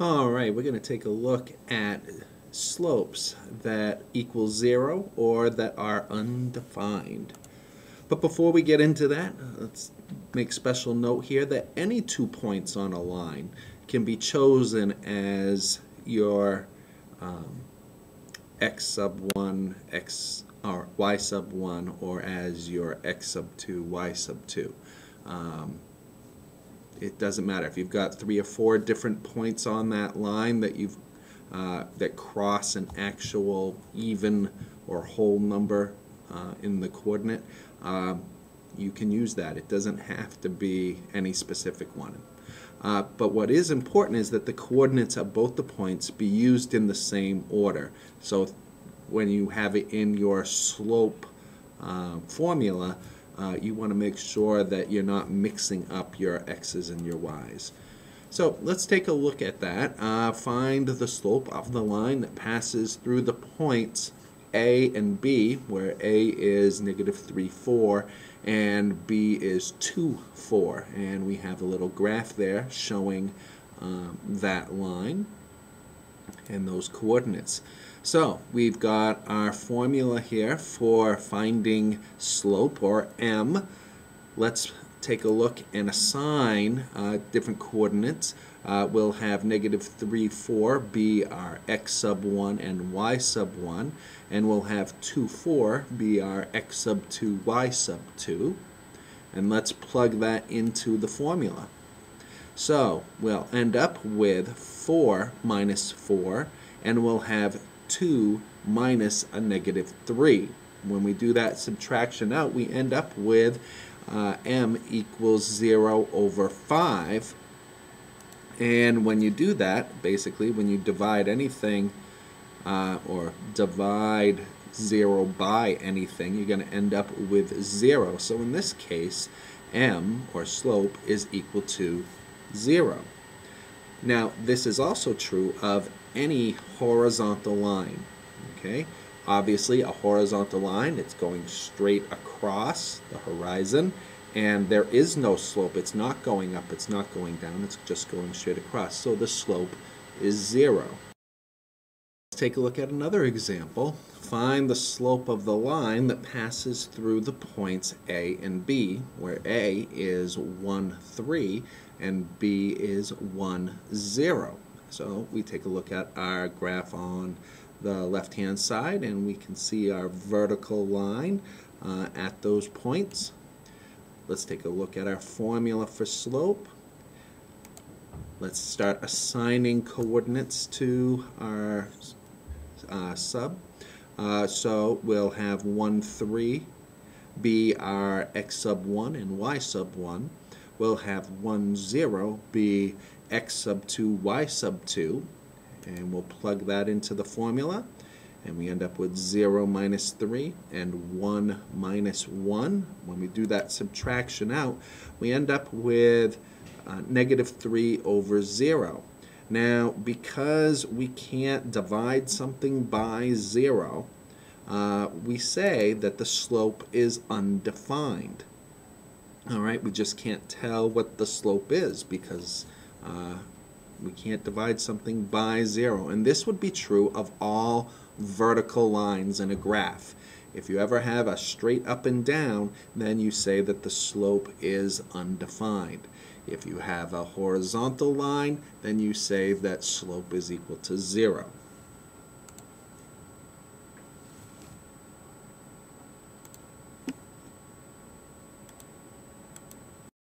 All right, we're going to take a look at slopes that equal zero or that are undefined. But before we get into that, let's make special note here that any two points on a line can be chosen as your um, x sub 1, x or y sub 1, or as your x sub 2, y sub 2. Um, it doesn't matter. If you've got three or four different points on that line that you've uh, that cross an actual even or whole number uh, in the coordinate um, you can use that. It doesn't have to be any specific one. Uh, but what is important is that the coordinates of both the points be used in the same order. So when you have it in your slope uh, formula uh, you want to make sure that you're not mixing up your x's and your y's. So let's take a look at that. Uh, find the slope of the line that passes through the points A and B, where A is negative 3, 4, and B is 2, 4. And we have a little graph there showing um, that line and those coordinates. So we've got our formula here for finding slope or m. Let's take a look and assign uh, different coordinates. Uh, we'll have negative 3, 4 be our x sub 1 and y sub 1. And we'll have 2, 4 be our x sub 2, y sub 2. And let's plug that into the formula. So we'll end up with 4 minus 4, and we'll have 2 minus a negative 3. When we do that subtraction out, we end up with uh, m equals 0 over 5. And when you do that, basically, when you divide anything uh, or divide 0 by anything, you're going to end up with 0. So in this case, m, or slope, is equal to 0. Now, this is also true of any horizontal line. Okay, Obviously, a horizontal line, it's going straight across the horizon, and there is no slope. It's not going up, it's not going down, it's just going straight across. So the slope is 0 take a look at another example. Find the slope of the line that passes through the points A and B, where A is 1, 3 and B is 1, 0. So we take a look at our graph on the left hand side and we can see our vertical line uh, at those points. Let's take a look at our formula for slope. Let's start assigning coordinates to our uh, sub. Uh, so we'll have 1, 3 be our x sub 1 and y sub 1. We'll have 1, 0 be x sub 2, y sub 2, and we'll plug that into the formula, and we end up with 0 minus 3 and 1 minus 1. When we do that subtraction out, we end up with uh, negative 3 over 0. Now, because we can't divide something by 0, uh, we say that the slope is undefined. All right, we just can't tell what the slope is because uh, we can't divide something by zero. And this would be true of all vertical lines in a graph. If you ever have a straight up and down, then you say that the slope is undefined. If you have a horizontal line, then you say that slope is equal to zero.